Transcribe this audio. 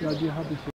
Ja, die habe ich